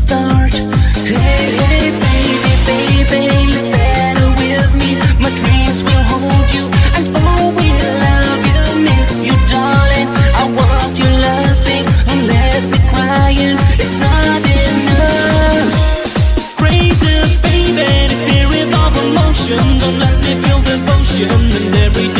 start. Hey, hey, baby, baby, live better with me. My dreams will hold you, and oh, we love you, miss you, darling. I want you laughing and let me crying. It's not enough. Crazy, baby, the spirit of emotion. Don't let me feel devotion and every day.